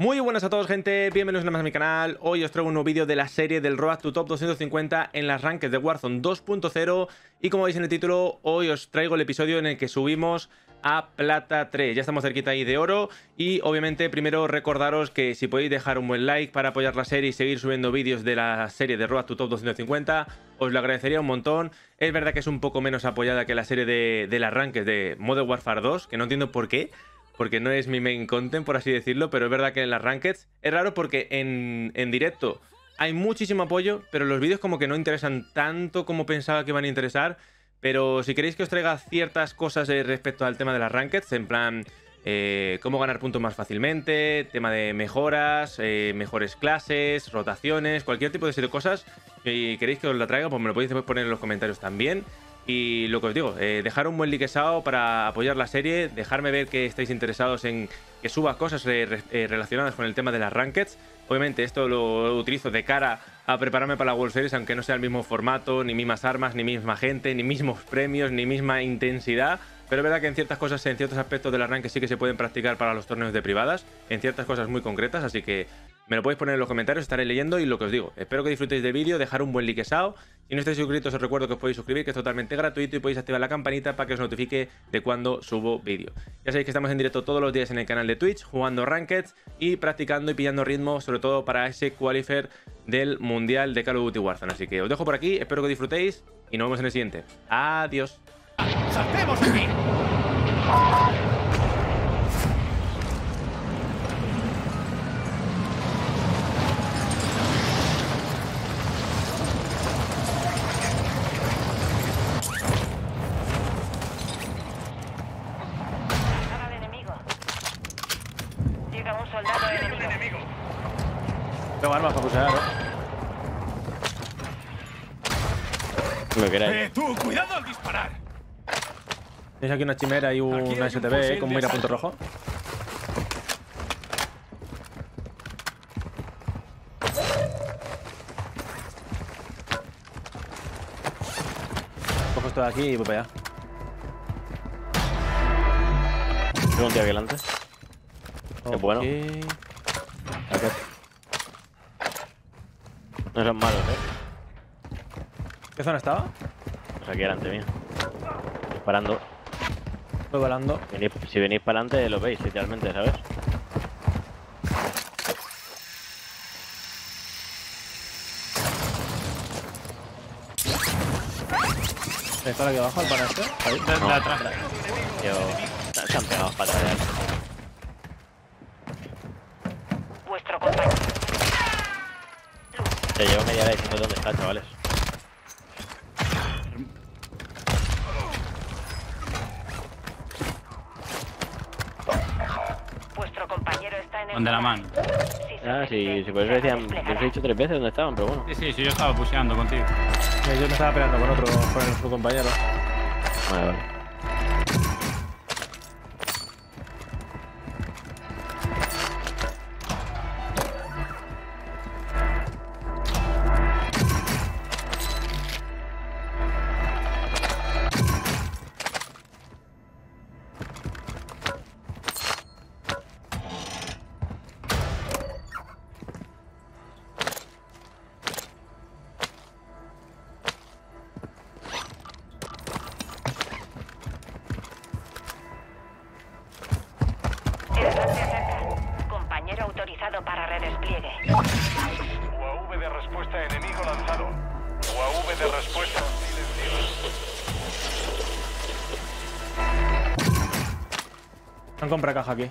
Muy buenas a todos gente, bienvenidos una más a mi canal. Hoy os traigo un nuevo vídeo de la serie del Road to Top 250 en las rankings de Warzone 2.0 y como veis en el título, hoy os traigo el episodio en el que subimos a Plata 3. Ya estamos cerquita ahí de oro y obviamente primero recordaros que si podéis dejar un buen like para apoyar la serie y seguir subiendo vídeos de la serie de Road to Top 250, os lo agradecería un montón. Es verdad que es un poco menos apoyada que la serie de, de las de Modern Warfare 2, que no entiendo por qué porque no es mi main content, por así decirlo, pero es verdad que en las rankeds es raro porque en, en directo hay muchísimo apoyo, pero los vídeos como que no interesan tanto como pensaba que iban a interesar. Pero si queréis que os traiga ciertas cosas eh, respecto al tema de las rankeds, en plan eh, cómo ganar puntos más fácilmente, tema de mejoras, eh, mejores clases, rotaciones, cualquier tipo de cosas, y queréis que os la traiga, pues me lo podéis poner en los comentarios también. Y lo que os digo, eh, dejar un buen liquesado para apoyar la serie, dejarme ver que estáis interesados en que suba cosas eh, relacionadas con el tema de las rankeds. Obviamente esto lo utilizo de cara a prepararme para la World Series, aunque no sea el mismo formato, ni mismas armas, ni misma gente, ni mismos premios, ni misma intensidad. Pero es verdad que en ciertas cosas, en ciertos aspectos del arranque sí que se pueden practicar para los torneos de privadas, en ciertas cosas muy concretas, así que me lo podéis poner en los comentarios, estaré leyendo y lo que os digo. Espero que disfrutéis del vídeo, dejar un buen liquesado. Si no estáis suscritos os recuerdo que os podéis suscribir, que es totalmente gratuito y podéis activar la campanita para que os notifique de cuando subo vídeo. Ya sabéis que estamos en directo todos los días en el canal de Twitch, jugando Rankeds y practicando y pillando ritmo, sobre todo para ese qualifier del Mundial de Call of Duty Warzone. Así que os dejo por aquí, espero que disfrutéis y nos vemos en el siguiente. Adiós. ¡Saltemos! Tenéis aquí una chimera y un STB ¿eh? con mira punto rojo. Cojo esto de aquí y voy para allá. Tengo un tío aquí delante. Qué bueno. Aquí. No son malos, eh. ¿Qué zona estaba? Pues aquí delante mío. Disparando. Estoy volando. Venid- si venís para adelante lo veis, literalmente, ¿sabes? ¿Está aquí abajo pana este? Ahí. De atrás. Yo... Se han pegado para atrás. Vuestro compañero. Te llevo media hora diciendo dónde está, chavales. Donde la mano. Ah, sí, si por eso decían... Os he dicho tres veces dónde estaban, pero bueno. Sí, sí, sí, yo estaba pusheando contigo. Yo me estaba peleando con otro, con el- su compañero. Vale, vale. De respuesta. Han comprado caja aquí.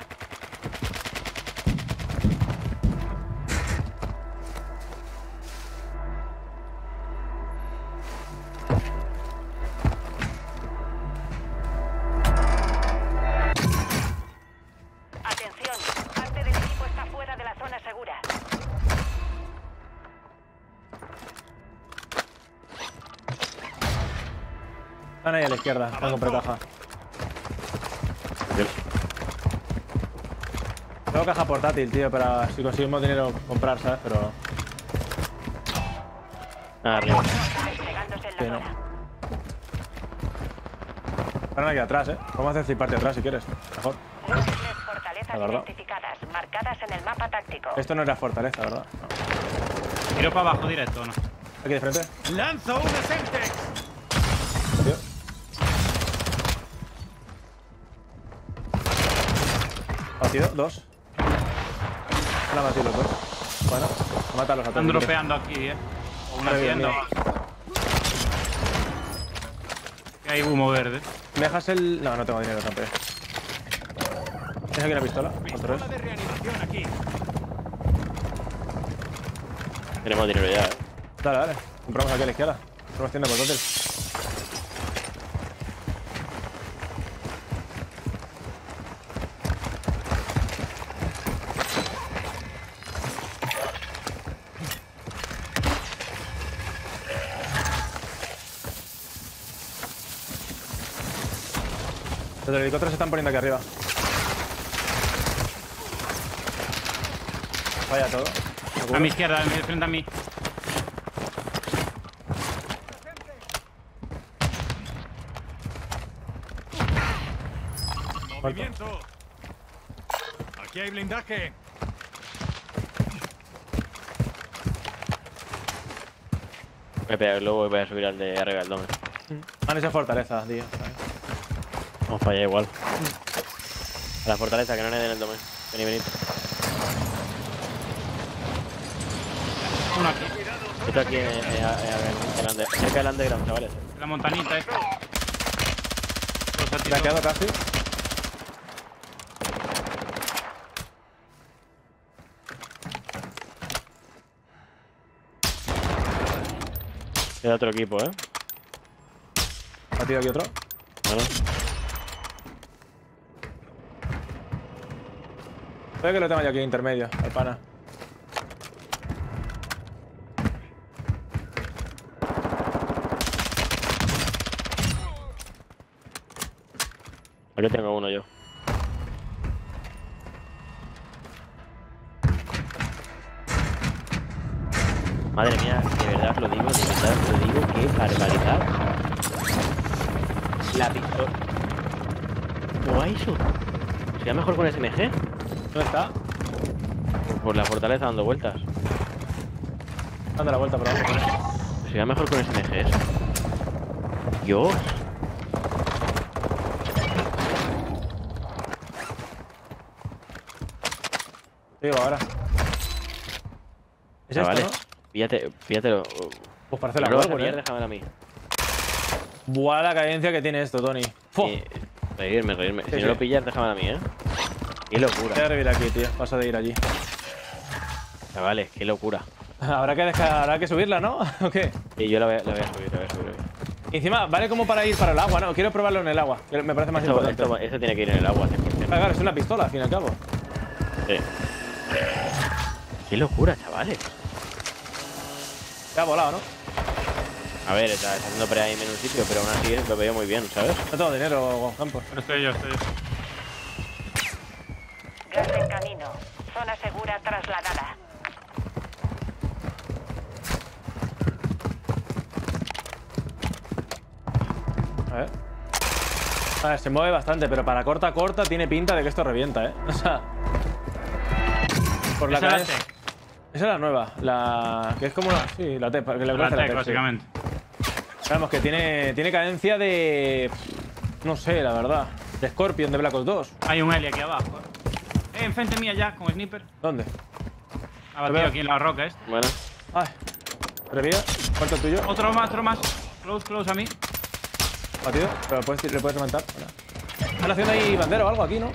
Ahí a caja. Tengo caja portátil, tío, para si conseguimos dinero comprar, ¿sabes? Pero. Ah, arriba. Sí, no. Están aquí atrás, ¿eh? Vamos a hacer parte atrás si quieres. Mejor. La verdad. identificadas. Marcad ubicadas en el mapa táctico. Esto no era fortaleza, ¿verdad? No. Tiro para abajo directo, ¿o ¿no? Aquí de frente. ¡Lanzo un Semtex! Batido, dos. La batido los dos. Bueno, mátalos a todos. Están dropeando aquí, eh. O una tienda. Que hay humo verde. ¿Me dejas el...? No, no tengo dinero tampoco. ¿Tienes aquí una pistola? Otro es. de reanimación aquí. Tenemos dinero ya, eh. Dale, dale. Compramos aquí a la izquierda. Compramos tienda por hotel. Los helicópteros se están poniendo aquí arriba. Vaya todo. A mi izquierda, frente a mí. Movimiento. Aquí hay blindaje. Voy a pegar luego y voy a subir al de arriba del dome. Han hecho fortaleza, tío. Vamos para allá igual. A la fortaleza, que no le den el dome. Vení, venid. Uno aquí. Esto aquí under- cerca del underground, chavales. En la montanita esta. Tiro. ha quedado casi. Queda otro equipo, eh. Batido aquí otro. Bueno. Puede que lo tenga yo aquí intermedio, al pana. Aquí tengo uno yo. Madre mía, de verdad lo digo, de verdad lo digo, qué barbaridad. La pistola. ¿Cómo va eso? ¿Sería mejor con SMG? ¿Dónde está? Por la fortaleza dando vueltas. Dando la vuelta por abajo. Sería mejor con SMG eso. Dios. Te digo ahora. ¿Es esto, Chavales, no? píllate, píllatelo. Pues parece la No lo vas a Wargun, pillar, ¿eh? déjamelo a mí. Buah, la cadencia que tiene esto, Tony. Y- reírme, reírme. Sí, si sí. no lo pillas, déjamelo a mí, eh. Qué locura. Voy a revivir aquí, tío. Paso de ir allí. Chavales, qué locura. Habrá que, dejar, habrá que subirla, ¿no? ¿O qué? Y yo la voy, a- la voy a subir, la voy a subir. Y encima, vale como para ir para el agua, ¿no? Quiero probarlo en el agua. que Me parece más Esto, importante. esto, esto tiene que ir en el agua, 100%. Ah, claro, es una pistola, al fin y al cabo. Sí. Qué locura, chavales. Te ha volado, ¿no? A ver, está, está haciendo pre en un sitio, pero aún así lo veo muy bien, ¿sabes? No tengo dinero, Campos. Pero estoy yo, estoy yo. Se mueve bastante, pero para corta corta tiene pinta de que esto revienta, ¿eh? O sea. Por la Esa es. Esa es la nueva, la que es como una, sí, la T, que le La tech, T, sí. básicamente. Vamos, que tiene, tiene cadencia de. No sé, la verdad. De Scorpion de Black Ops 2. Hay un Eli aquí abajo. Eh, enfrente mía ya, con sniper. ¿Dónde? Ha batido aquí en la roca este. Bueno, Ay. Revía. ¿Cuánto el tuyo? Otro más, otro más. Close, close a mí. Batido. Pero puedes, le puedes levantar. Están haciendo ahí bandera o algo aquí, ¿no?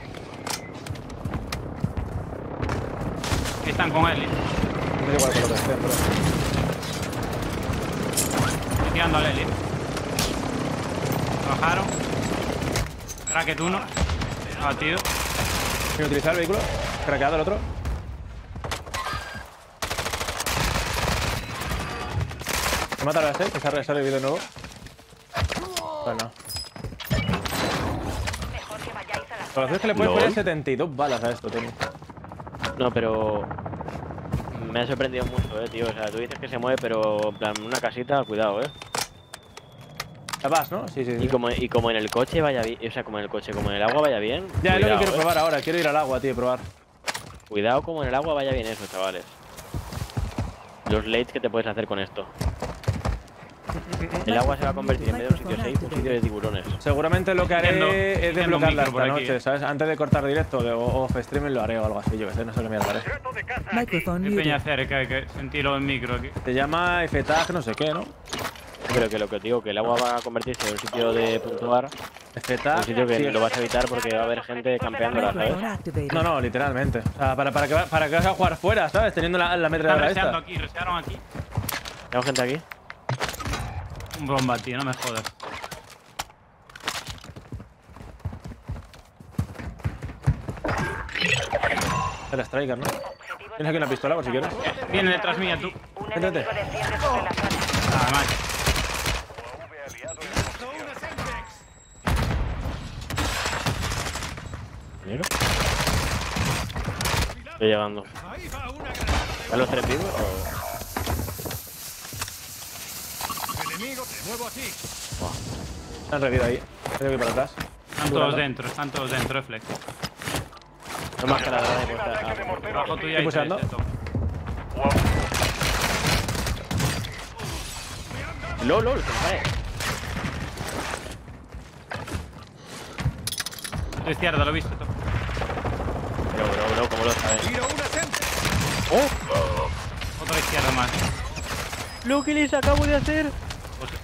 Están con Eli. No me da igual con lo que pero. Estoy tirando al Eli. Bajaron. Cracket 1. Abatido. Sin utilizar el vehículo. Craqueado el otro. ¿Se mata a la que se ha revivido de nuevo? Bueno. Mejor que vayáis a la Lo zona gracioso es que le puedes poner 72 balas a esto, Tony. no, pero. Me ha sorprendido mucho, eh, tío. O sea, tú dices que se mueve, pero en plan, una casita, cuidado, eh. Ya vas, ¿no? Sí, sí, sí. Y como, y como en el coche vaya bien, o sea, como en el coche, como en el agua vaya bien. Ya es lo que cuidado, quiero eh. probar ahora. Quiero ir al agua, tío, y probar. Cuidado como en el agua vaya bien eso, chavales. Los lates que te puedes hacer con esto. El agua se va a convertir en vez de un sitio safe, un sitio de tiburones. Seguramente lo que haré es desbloquearla esta aquí, noche. ¿sabes? Antes de cortar directo de, o off streaming lo haré o algo así, yo que sé, no sé qué mierda haré. De Hay peña cerca, hay que sentirlo el micro aquí. Se llama FTAG no sé qué, ¿no? Pero que lo que os digo, que el agua va a convertirse en un sitio de puntuar, FTAG. un sitio que sí. lo vas a evitar porque va a haber gente campeándola, Microphone ¿sabes? No, no, literalmente. O sea, para, para, que, va- para que vas a jugar fuera, ¿sabes? Teniendo la, la Están metralladora reseando esta. aquí, researon aquí. ¿Tengo gente aquí? Un bomba, tío, no me jodas. El Striker, ¿no? Tienes aquí una pistola por si quieres. Viene detrás mía, tú. Métete. Nada más. ¿Miro? Estoy llegando. ¿Están los tres vivos o...? Han revido ahí. Tengo que ir para atrás. Están todos dentro, están todos dentro, de Flex. No más que la verdad de puesta. Bajo tuya todo. UAV Ah. ¡Lol, lol! ¡Que me izquierda, lo he visto. Bro, bro, bro, ¿cómo lo sabes? Otra izquierda más. ¡Lo que les acabo de hacer!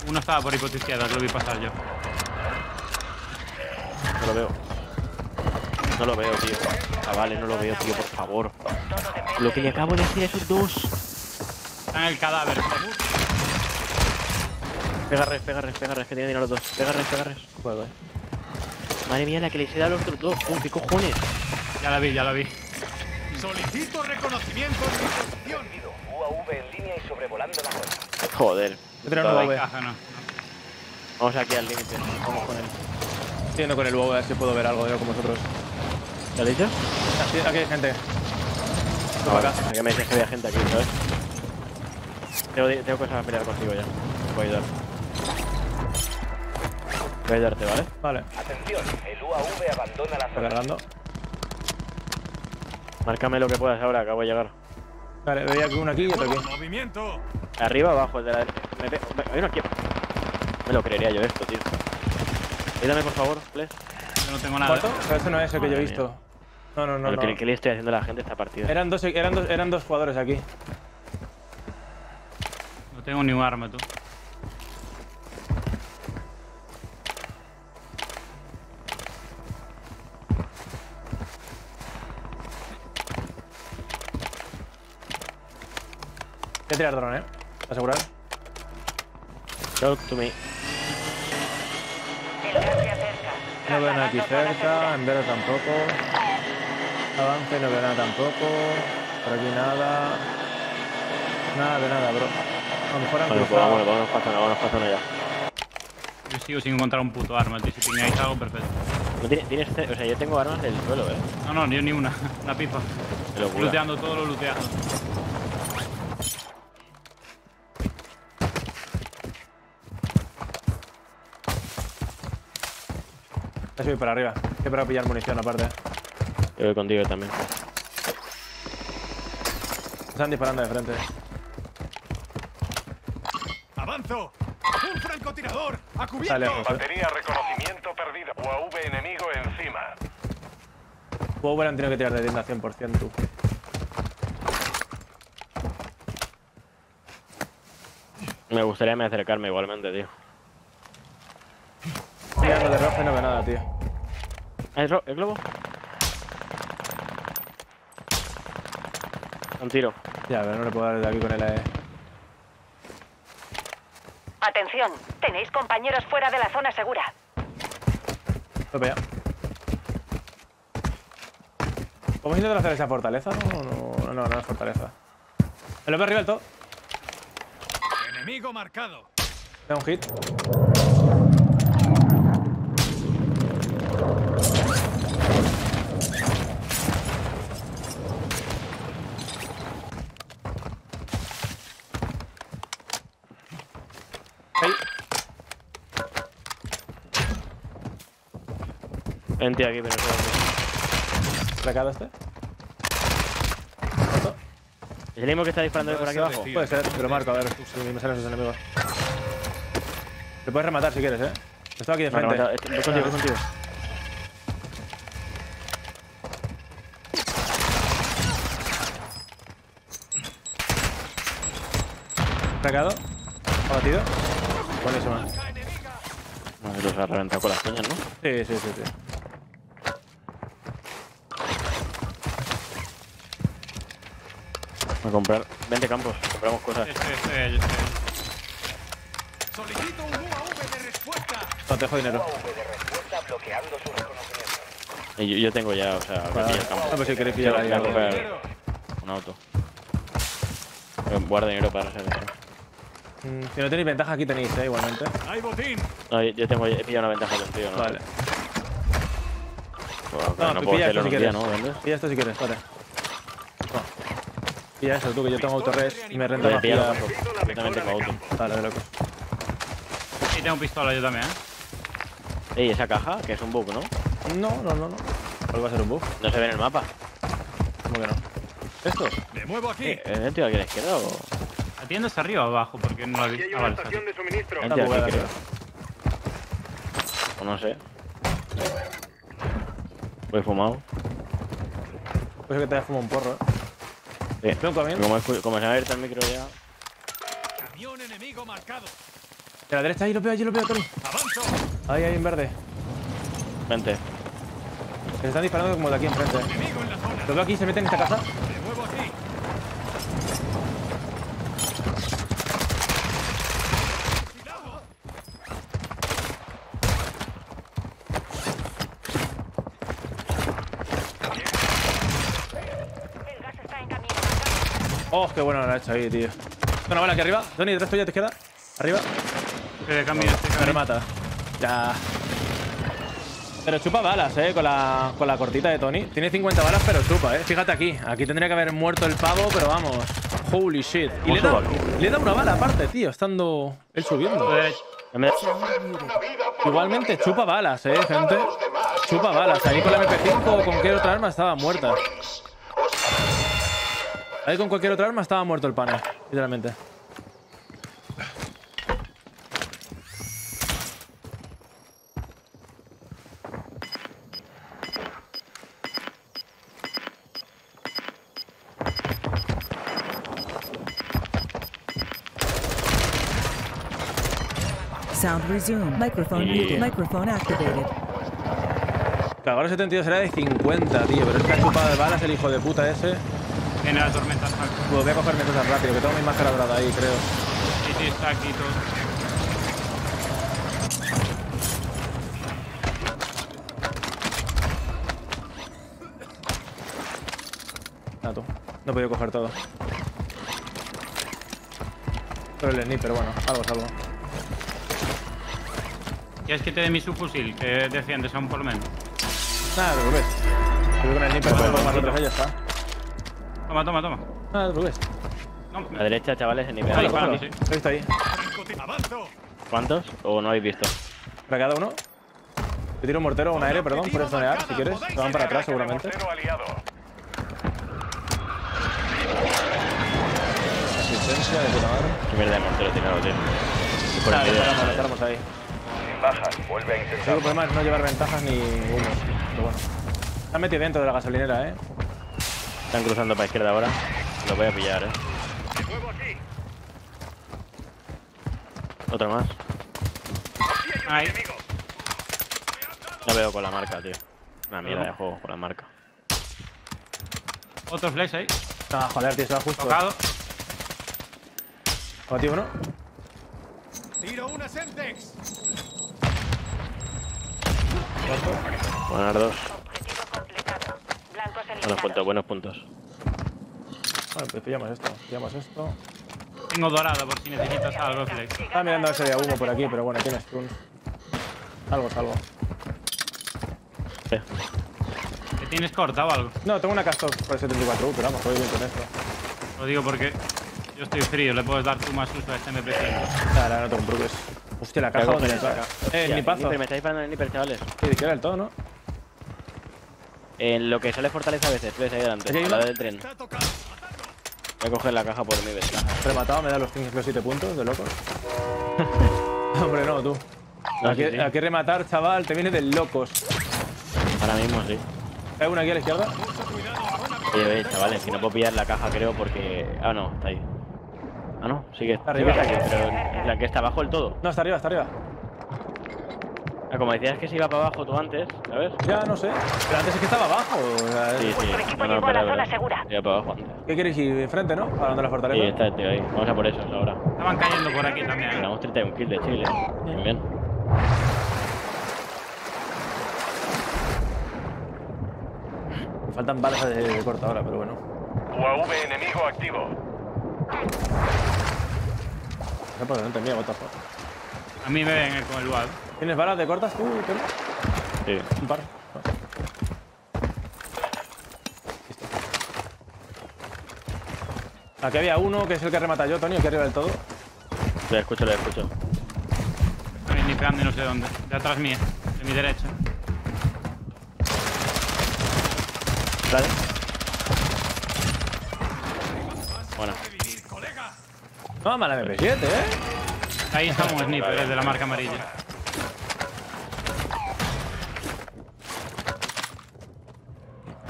Uno estaba por ahí por tu izquierda, que lo vi pasar yo. No lo veo. No lo veo, tío. Chavales, no lo veo, tío, por favor. Lo que le acabo de decir a esos dos. Está en el cadáver. Pega res, pega res, pega res, que tienen a los dos. Pega res, pega res. Juego, eh. Madre mía, la que les he dado a los otros dos. Pum, ¿Qué cojones? Ya la vi, ya la vi. Solicito reconocimiento de mi posición. UAV en línea y sobrevolando la zona. Joder. No. Vamos aquí al límite. Vamos con él. Estoy yendo con el UAV a ver si puedo ver algo de con vosotros. ¿Te has dicho? Aquí, aquí hay gente. Vale. acá. Que me dices que había gente aquí, ¿sabes? Tengo, tengo cosas a pelear contigo ya. Voy a ayudar. Voy a ayudarte, ¿vale? Vale, Atención, el UAV abandona la está zona. cargando. Márcame lo que puedas ahora, acabo de llegar. Vale, veía uno aquí y otro aquí. Movimiento. Arriba, abajo, el de la... Me pe- me- Hay uno aquí. Me lo creería yo esto, tío. Ayúdame, por favor, please. Yo no tengo nada. ¿Cuánto? Pero ese no es el que yo he visto. No, no, no. Pero no. ¿qué, qué le estoy haciendo a la gente esta partida? Eran, dos, eran, dos, eran dos jugadores aquí. No tengo ni un arma, tú. Voy a tirar dron, ¿eh? ¿Asegurar? Talk to me. No veo nada aquí cerca, en verde tampoco. Avance, no veo nada tampoco. Por aquí nada. Nada de nada, bro. A lo mejor han Bueno, pues cruzado. vámonos, vámonos vámonos para zona ya. Yo sigo sin encontrar un puto arma, tío. Si tengáis algo, perfecto. No tiene- tienes, ce- o sea, yo tengo armas del suelo, eh. No, no, ni, ni una. Una pipa. Looteando todo lo looteando. Para arriba. Que para pillar munición aparte. Yo voy contigo también. Están disparando de frente. Avanzo. Un francotirador. A cubierto. eh. Batería reconocimiento perdida. UAV enemigo encima. Puedo hubieran tenido que tirar de tienda 100% tú. Me gustaría me acercarme igualmente, tío. Tirando de rojo y no veo nada, tío. Ah, ¿Es ro- el globo? Un tiro. Ya, pero no le puedo dar desde aquí con el E. Atención, tenéis compañeros fuera de la zona segura. Lo veo. ¿Cómo intentar hacer esa fortaleza? No, no, no, no es fortaleza. Me lo veo arriba del todo. Enemigo marcado. Da un hit. Vente aquí, pero no. ¿Sacado este? ¿Es el mismo que está disparando por aquí abajo? Puede ser, te lo marco, a ver si me salen sus enemigos. Te puedes rematar si quieres, eh. Estoy aquí de frente. este- voy contigo, voy contigo. Sacado. Abatido. Buenísima. No sé, los ha reventado con las piñas, ¿no? Sí, sí, sí, sí. A comprar. Vente, Campos, compramos cosas. Estoy, estoy ahí, estoy ahí. Te dejo dinero. UAV de respuesta su reconocimiento. Y Yo, yo tengo ya, o sea, voy a Vale. pillar Campos. Ah, pues si queréis pillar Voy ahí a algo. comprar un auto. Eh, Guarda dinero para hacer eso. Mm, Si no tenéis ventaja, aquí tenéis, eh, igualmente. No, yo- yo tengo, he pillado una ventaja contigo, ¿no? Vale. Pues, No, no puedo pilla hacerlo esto si un día, quieres. ¿no? Pilla esto si quieres, vale. Pilla eso tú, que yo tengo autorres y me renta Voy a más pillar pillar. Campos. Yo también tengo auto. Vale, de locos. Y tengo pistola yo también, ¿eh? Ey, esa caja, que es un bug, ¿no? No, no, no, no. ¿Cuál va a ser un bug? No se ve en el mapa. ¿Cómo que no? ¿Esto? Eh, ¿Es tío aquí a la izquierda o...? ¿La tienda está arriba o abajo? Porque no la he visto. Ah, vale, está aquí. de suministro. Tío aquí, creo. O no sé. Voy fumado. Pues que te hayas fumado un porro, eh. Sí. Camión. Como, como se abierto el micro ya... De la derecha, ahí lo veo, allí lo veo, Tony. Ahí, ahí, en verde. Vente. Se están disparando como de aquí enfrente. Lo veo aquí, se meten en esta casa. El gas está en camino. Oh, qué bueno lo ha hecho ahí, tío. Una bala aquí arriba. Tony, detrás tuya, te queda. Arriba. Cambio, estoy de Me remata. Ya. Pero chupa balas, eh, con la, con la cortita de Tony. Tiene 50 balas, pero chupa, eh. Fíjate aquí. Aquí tendría que haber muerto el pavo, pero vamos. Holy shit. Y ¿Cómo le da, le da una bala aparte, tío, estando él subiendo. Eh, En vez- Igualmente, chupa balas, eh, gente. Chupa balas. Ahí con la MP5 o con cualquier otra arma estaba muerta. Ahí con cualquier otra arma estaba muerto el pana, literalmente. Sound resumed. Microphone muted. Microphone activated. Claro, ahora 72 era de 50, tío. Pero es que ha chupado de balas el hijo de puta ese. Tiene la tormenta. está- Pues voy a cogerme cosas rápido, que tengo mi máscara dorada ahí, creo. Sí, sí, está aquí todo. Ah. No he podido coger todo. Pero el sniper, bueno, algo es algo. ¿Quieres que te dé mi subfusil? Que defiendes aún por lo menos. Nada, te preocupes. Yo con el sniper puedo tomar otras y ya está. Toma, toma, toma. Nada, no A la derecha, chavales, en nivel para mí, sí. He visto ahí. ¿Cuántos? ¿O no habéis visto? Para cada uno. Te tiro un mortero o un aire, perdón, puedes zonear si quieres. Se van para atrás seguramente. Asistencia de puta madre. Qué mierda de mortero tiene tío. El medio. paramos, le paramos ahí. Sin bajas, vuelve a El único intentarlo. problema es no llevar ventajas ni humos. Pero bueno. Se han metido dentro de la gasolinera, eh. Están cruzando para izquierda ahora. Lo voy a pillar, eh. Otro más. Ahí. No veo con la marca, tío. Una mierda de juego con la marca. Otro flex ahí. Ah, joder, tío, se va justo. Tocado. Abatido uno. Buenas dos. Buenos puntos, buenos puntos. Bueno, pues pillamos esto. Pillamos esto. Tengo dorado por si necesitas algo, flex. Estaba mirando a ver si había humo por aquí, pero bueno, tienes stuns. Algo, salvo. Sí. ¿Te tienes corta o algo? No, tengo una Castor por el 74U, pero vamos, voy bien con esto. Lo digo porque yo estoy frío. Le puedes dar tú más uso a este MP5. Nada, no te preocupes. Hostia, la caja donde en está. Eh, ni pazo. Me estáis disparando en el sniper, chavales. Sí, que era el todo, ¿no? En lo que sale fortaleza a veces, tú ves ahí delante. Al lado del tren. Voy a coger la caja por mi ventana. Rematado, me da los 5 los 7 puntos, de locos. Hombre, no, tú. No, aquí, sí, sí. aquí rematar, chaval, te viene de locos. Ahora mismo sí. ¿Hay una aquí a la izquierda? Oye, oye, chavales, que no puedo pillar la caja, creo, porque. Ah, no, está ahí. Ah, no, sí que está Arriba. arriba. aquí, pero plan que está abajo del todo. No, está arriba, está arriba. Ah, como decías que se iba para abajo tú antes, ¿sabes? Ya, no sé. Pero antes es que estaba abajo. sea, Sí, sí. Vuestro equipo No, no, llegó a la zona segura. Iba para abajo antes. ¿Qué queréis ir enfrente, no? Para donde la fortaleza. Sí, está el tío ahí. Vamos a por eso ahora. Estaban cayendo por aquí también. Ganamos 31 kills de Chile. Bien, bien. Me faltan balas de, de corta ahora, pero bueno. UAV enemigo activo. No sé por delante mía, what the fuck. A mí me ven con el lugar. ¿Tienes balas de cortas tú, Tony? Sí. Un par. Aquí había uno que es el que remata yo, Tony, aquí arriba del todo. Lo escucho, lo escucho. Están snipeando y no sé dónde. De atrás mía, de mi derecha. Vale. Bueno, No, mala MP7, ¿eh? Ahí está un sniper, el de la marca amarilla.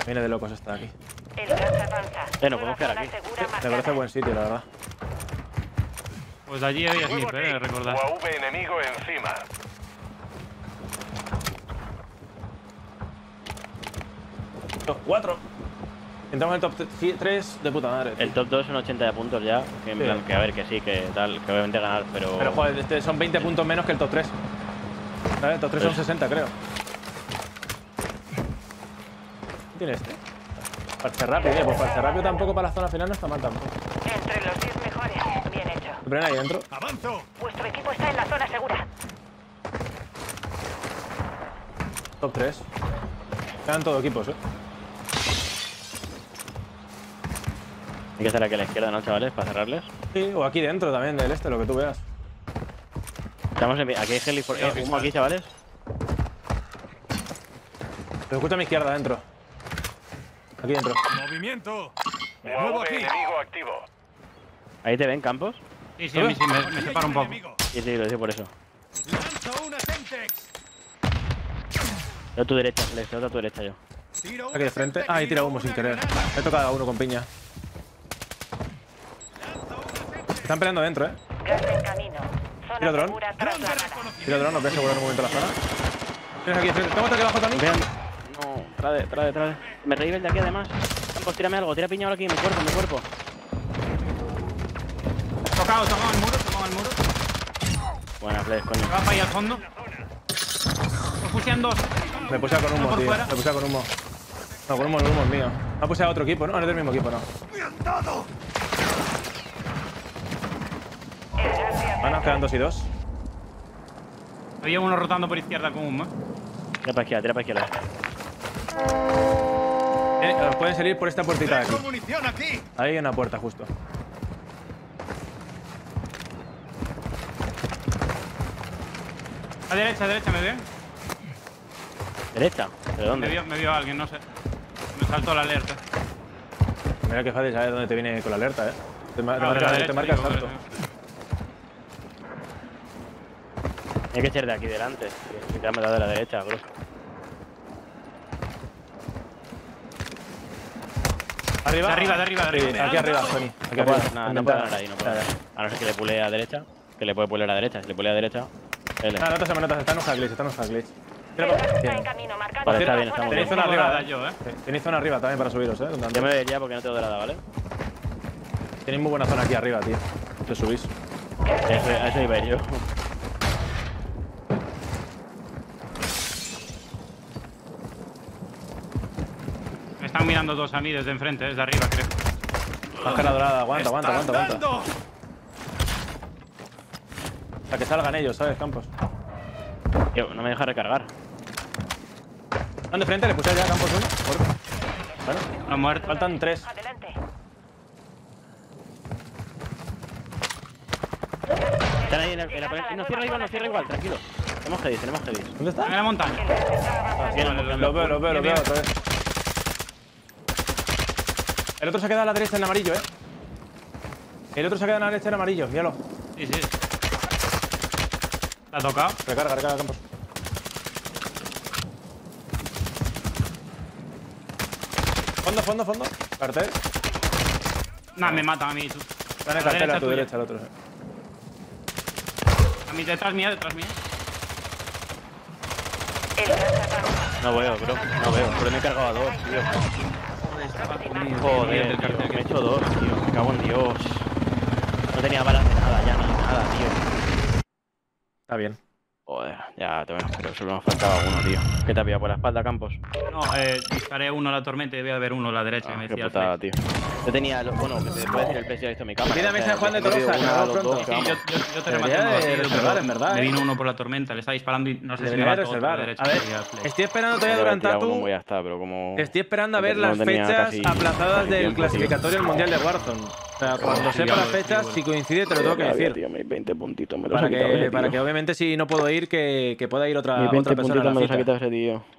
Viene de locos esta de aquí. El avanza. Eh, nos podemos quedar aquí. Me parece buen sitio, la verdad. Pues allí había sniper, eh, recordad. UAV enemigo encima. Top 4. Entramos en el top 3 de puta madre. tío. el top 2 son 80 de puntos ya. Que en Sí. plan, que a ver, que sí, que tal, que obviamente ganar, pero. Pero joder, este son 20 puntos menos que el top 3. ¿Sabes? El top 3 son Pues- 60, creo. ¿Qué tiene este? Parche rápido, eh. Pues parche rápido tampoco para la zona final no está mal tampoco. Entre los 10 mejores. Bien hecho. ¿Te ponen ahí dentro? Vuestro equipo está en la zona segura. Top 3. Quedan todo equipos, eh. Hay que estar aquí a la izquierda, ¿no, chavales? Para cerrarles. Sí, o aquí dentro también del este, lo que tú veas. Estamos en. Aquí hay heli eh, humo aquí, chavales. Te escucho a mi izquierda dentro. Aquí dentro. UAV enemigo activo. Ahí te ven, Campos. Sí, sí, a mí sí, me, me separa un poco. Sí, sí, lo digo por eso. Yo a tu derecha, Flex, yo a tu derecha yo. Aquí de frente. Ah, he tirado humo sin querer. He tocado a uno con piña. Están peleando dentro, eh. Tira dron. Tira dron, nos voy a asegurar un momento la zona. Tienes aquí de frente. Tengo otro aquí abajo también. Vean. No, trae, trae, trae. Me reí el de aquí además. Campos, tírame algo, tira piña ahora aquí en mi cuerpo, en mi cuerpo. Tocado, tocado el muro, tocado el muro. Buena, Flex, coño. Va para ahí al fondo. Lo pusieron dos. Me puse con humo, por tío. fuera. Me puse con humo. No, con humo, el humo es mío. Me ha puse a otro equipo, ¿no? No es del mismo equipo, no. Se Bueno, acerca. quedan dos y dos. Había uno rotando por izquierda con humo. ¿eh? Tira para izquierda, tira para izquierda. Eh, eh, pueden salir por esta puertita de aquí. Ahí hay una puerta, justo. A derecha, a derecha, ¿me ven? ¿Derecha? ¿De Me dónde? vio, me vio alguien, no sé. Me saltó la alerta. Mira que fácil saber dónde te viene con la alerta, eh. Te, ma- te Ah, la marca, te derecha, marca el digo, salto. Hay que ser de aquí delante. que Si te has dado de la derecha, bro. ¿Arriba? De arriba, de arriba, de Sí, arriba. aquí arriba, Tony. Aquí No puedo arriba. no puedo ventana. ganar ahí, no ganar. A no ser que le pule a derecha, que le puede pulear a derecha. Si le pulea a derecha, L. Ah, no te se manotas, está en un hackglitch, está en un para- está Bien. en camino, Vale, está bien, muy Tenéis zona arriba, yo, ¿eh? Tenéis zona arriba también para subiros, eh. Yo me voy ya porque no tengo dorada, ¿vale? Tenéis muy buena zona aquí arriba, tío. Te subís. A eso, a eso iba a ir yo. Están mirando dos a mí desde enfrente, desde arriba, creo. Máscara dorada, aguanta, aguanta, aguanta, aguanta. Sea, que salgan ellos, ¿sabes, Campos? Tío, no me deja recargar. ¿Están de frente? ¿Le puse ya a Campos uno? Por- Bueno, Ha muerto. faltan tres. Adelante. Están ahí en, el, en la pared. No, cierra igual, no cierra igual, tranquilo. Tenemos headis, tenemos headis. ¿Dónde En está? la montaña. Vale, Lo veo, lo veo, lo veo otra vez. El otro se ha quedado a la derecha en amarillo, ¿eh? El otro se ha quedado en la leche en amarillo, míralo. Sí, sí. ¿Te ha tocado? Recarga, recarga, campos. Fondo, fondo, fondo. Cartel. Nah, me mata a mí. Tú. Está en el A la cartel a tu tuya. derecha, el otro. A mí detrás mía, detrás mía. No veo, bro. No veo. Pero me he cargado a dos, tío. Joder, tío. Me he hecho dos, tío. Me cago en Dios. No tenía balas de nada, ya ni nada, tío. Está bien. Joder, ya, te pero solo nos faltaba uno, tío. ¿Qué te había por la espalda, Campos? No, eh, disparé uno a la tormenta y debía haber uno a la derecha. que Ah, me qué decía putada, tío. Yo tenía, lo- bueno, que puede decir el precio de esto en mi cámara. Sea, ese Juan de Tolosa, los pronto. Sí, yo, yo, yo te rematé sí, reservar, pero en verdad, Me eh. vino uno por la tormenta, le estaba disparando y no sé si me mató a derecha. A ver, estoy esperando todavía durante Tatu. como voy a estar, pero como... Estoy esperando a ver no las fechas aplazadas del tiempo, tío. clasificatorio del Mundial de Warzone. O sea, cuando sepa las fechas, si coincide, te lo tengo que decir. tío, mis 20 puntitos me los Para que, para que obviamente si no puedo ir, que, que pueda ir otra, Mis 20 otra persona a puntitos me los ha quitado ese tío.